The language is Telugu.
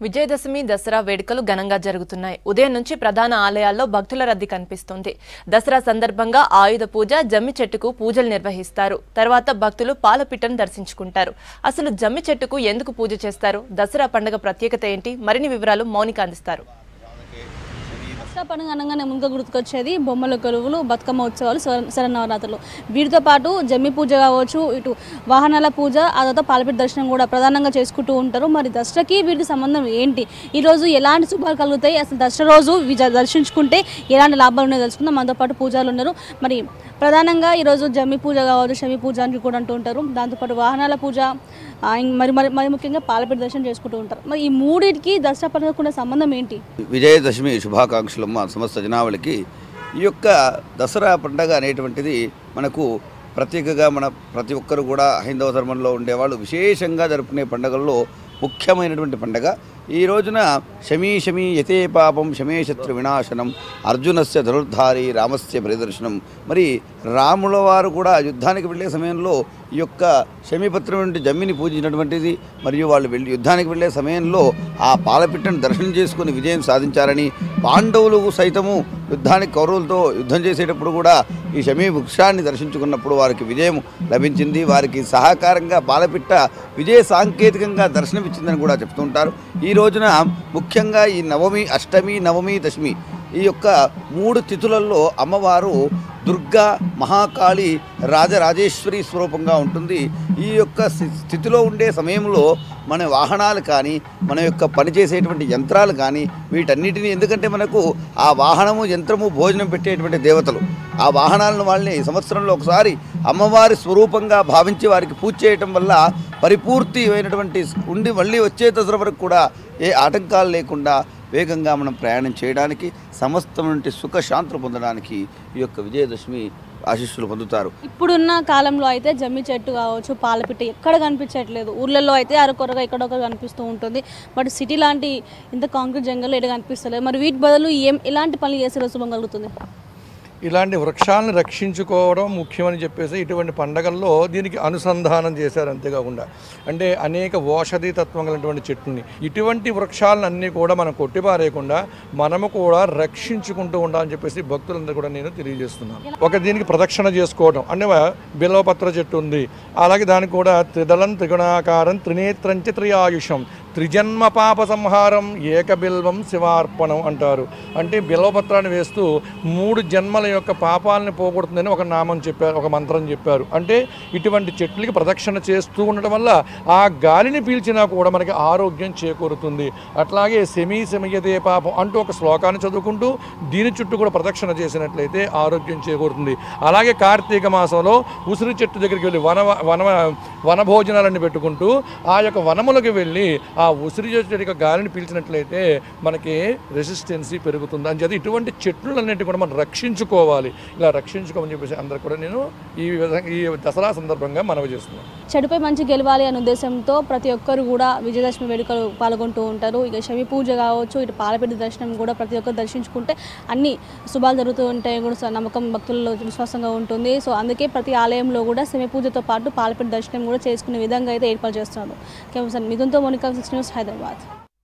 విజయదశమి దసరా వేడుకలు ఘనంగా జరుగుతున్నాయి. ఉదయం నుంచి ప్రధాన ఆలయాల్లో భక్తుల రద్దీ కనిపిస్తుంది. దసరా సందర్భంగా ఆయుధ పూజ జమ్మి చెట్టుకు పూజలు నిర్వహిస్తారు. తర్వాత భక్తులు పాలపిట్టను దర్శించుకుంటారు. అసలు జమ్మి చెట్టుకు ఎందుకు పూజ చేస్తారు? దసరా పండుగ ప్రత్యేకత ఏంటి? మరిన్ని వివరాలు మౌనిక అందిస్తారు. దసరా పండుగ అనగానే ముందుగా గుర్తుకొచ్చేది బొమ్మల కొలువులు బతుకమ్మ ఉత్సవాలు శర- శరన్నవరాత్రులు. వీటితో పాటు జమ్మి పూజ కావచ్చు ఇటు వాహనాల పూజ ఆ తర్వాత పాలపిట దర్శనం కూడా ప్రధానంగా చేసుకుంటూ ఉంటారు. మరి దసరాకి వీటికి సంబంధం ఏంటి? ఈరోజు ఎలాంటి శుభాలు కలుగుతాయి? అసలు దసరా రోజు దర్శించుకుంటే ఎలాంటి లాభాలు ఉన్నాయో తెలుసుకుందాం. మనతో పాటు పూజలు ఉన్నారు. మరి ప్రధానంగా ఈరోజు జమ్మి పూజ కావచ్చు షమి పూజ అని కూడా అంటూ ఉంటారు. దాంతోపాటు వాహనాల పూజ మరి మరి మరి ముఖ్యంగా పాలపేట దర్శనం చేసుకుంటూ ఉంటారు. మరి ఈ మూడింటికి దసరా పండుగకు సంబంధం ఏంటి? విజయదశమి శుభాకాంక్షలు మా సమస్త జనావళికి. ఈ యొక్క దసరా పండగ అనేటువంటిది మనకు ప్రత్యేకగా మన ప్రతి ఒక్కరు కూడా హైందవ ధర్మంలో ఉండేవాళ్ళు విశేషంగా జరుపుకునే పండుగల్లో ముఖ్యమైనటువంటి పండగ. ఈ రోజున శమీ శమీ యతే పాపం శమే శత్రు వినాశనం. అర్జునస్య ధనుర్ధారి రామస్య పరిదర్శనం. మరి రాముల వారు కూడా యుద్ధానికి వెళ్ళే సమయంలో ఈ యొక్క శమీపత్రం వంటి జమ్మిని పూజించినటువంటిది మరియు వాళ్ళు వెళ్ళి యుద్ధానికి వెళ్ళే సమయంలో ఆ పాలపిట్టను దర్శనం చేసుకుని విజయం సాధించారని పాండవులు సైతము యుద్ధానికి కౌరవులతో యుద్ధం చేసేటప్పుడు కూడా ఈ శమీ వృక్షాన్ని దర్శించుకున్నప్పుడు వారికి విజయం లభించింది. వారికి సహకారంగా పాలపిట్ట విజయ సాంకేతికంగా దర్శనమిచ్చిందని కూడా చెప్తుంటారు. ఈ రోజున ముఖ్యంగా ఈ నవమి అష్టమి నవమి దశమి ఈ యొక్క మూడు తిథులలో అమ్మవారు దుర్గా మహాకాళి రాజరాజేశ్వరి స్వరూపంగా ఉంటుంది. ఈ యొక్క స్థి- స్థితిలో ఉండే సమయంలో మన వాహనాలు కానీ మన యొక్క పనిచేసేటువంటి యంత్రాలు కానీ వీటన్నిటిని ఎందుకంటే మనకు ఆ వాహనము యంత్రము భోజనం పెట్టేటువంటి దేవతలు. ఆ వాహనాలను వాళ్ళని సంవత్సరంలో ఒకసారి అమ్మవారి స్వరూపంగా భావించి వారికి పూజ చేయటం వల్ల పరిపూర్తి అయినటువంటి ఉండి మళ్ళీ వచ్చే దసరా వరకు కూడా ఏ ఆటంకాలు లేకుండా వేగంగా మనం ప్రయాణం చేయడానికి సమస్తం నుండి సుఖశాంతులు పొందడానికి ఈ యొక్క విజయదశమి ఆశీస్సులు పొందుతారు. ఇప్పుడున్న కాలంలో అయితే జమ్మి చెట్టు కావచ్చు పాలపిట్ట ఎక్కడ కనిపించట్లేదు. ఊర్లలో అయితే అరకొరగా ఎక్కడొక కనిపిస్తూ ఉంటుంది. బట్ సిటీ లాంటి ఇంత కాంక్రీట్ జంగల్ ఎక్కడ కనిపిస్తలేదు. మరి వీటి బదులు ఏం ఎలాంటి పనులు చేసే శుభం కలుగుతుంది? ఇలాంటి వృక్షాలను రక్షించుకోవడం ముఖ్యమని చెప్పేసి ఇటువంటి పండగల్లో దీనికి అనుసంధానం చేశారు అంతేకాకుండా. అంటే అనేక ఓషధి తత్వం కలిగినటువంటి చెట్లని ఇటువంటి వృక్షాలను అన్నీ కూడా మనం కొట్టిపారేయకుండా మనము కూడా రక్షించుకుంటూ ఉండాలని చెప్పేసి భక్తులందరూ కూడా నేను తెలియజేస్తున్నాను. ఒక దీనికి ప్రదక్షిణ చేసుకోవడం. అంటే బిల్వపత్ర చెట్టు ఉంది. అలాగే దానికి కూడా త్రిదళం త్రిగుణాకారం త్రినేత్రంచ త్రియాయుషం త్రిజన్మ పాప సంహారం ఏకబిల్వం శివార్పణం అంటారు. అంటే బిల్వపత్రాన్ని వేస్తూ మూడు జన్మల యొక్క పాపాలని పోగొడుతుందని ఒక నామం చెప్పారు ఒక మంత్రం చెప్పారు. అంటే ఇటువంటి చెట్లకి ప్రదక్షిణ చేస్తూ ఉండటం వల్ల ఆ గాలిని పీల్చినా కూడా మనకి ఆరోగ్యం చేకూరుతుంది. అట్లాగే సెమీ సెమయదే పాపం అంటూ ఒక శ్లోకాన్ని చదువుకుంటూ దీని చుట్టూ కూడా ప్రదక్షిణ చేసినట్లయితే ఆరోగ్యం చేకూరుతుంది. అలాగే కార్తీక మాసంలో ఉసిరి చెట్టు దగ్గరికి వెళ్ళి వన వన వనభోజనాలన్నీ పెట్టుకుంటూ ఆ యొక్క వనములకు వెళ్ళి ఆ ఆ ఉసిరి చేసే గాలిని పీల్చినట్లయితే మనకి రెసిస్టెన్సీ పెరుగుతుంది. అని చెప్పి ఇటువంటి చెట్లన్నింటి కూడా మనం రక్షించుకోవాలి. ఇలా రక్షించుకోమని చెప్పేసి అందరు కూడా నేను ఈ విధంగా ఈ దసరా సందర్భంగా మనవి చేస్తున్నాను. చెడుపై మంచి గెలవాలి అనే ఉద్దేశంతో ప్రతి ఒక్కరు కూడా విజయదశమి వేడుకలు పాల్గొంటూ ఉంటారు. ఇక శమి పూజ కావచ్చు ఇటు పాలపిడ్డ దర్శనం కూడా ప్రతి ఒక్కరు దర్శించుకుంటే అన్ని శుభాలు జరుగుతూ ఉంటాయి కూడా. నమ్మకం భక్తుల్లో విశ్వాసంగా ఉంటుంది. సో అందుకే ప్రతి ఆలయంలో కూడా శమి పూజతో పాటు పాలపిడ్డ దర్శనం కూడా చేసుకునే విధంగా అయితే ఏర్పాటు చేస్తున్నారు. కేవలం మిథున్తో మోనికా సిక్స్ న్యూస్ హైదరాబాద్.